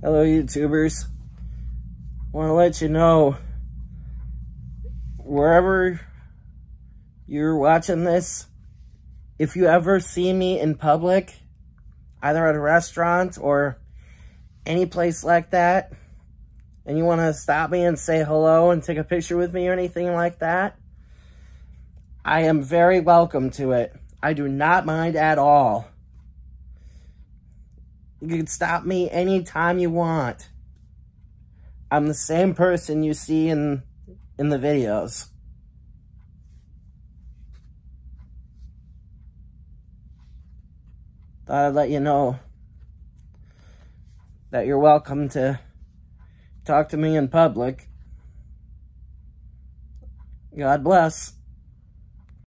Hello, YouTubers. want to let you know, wherever you're watching this, if you ever see me in public, either at a restaurant or any place like that, and you want to stop me and say hello and take a picture with me or anything like that, I am very welcome to it. I do not mind at all. You can stop me anytime you want. I'm the same person you see in in the videos. Thought I'd let you know that you're welcome to talk to me in public. God bless.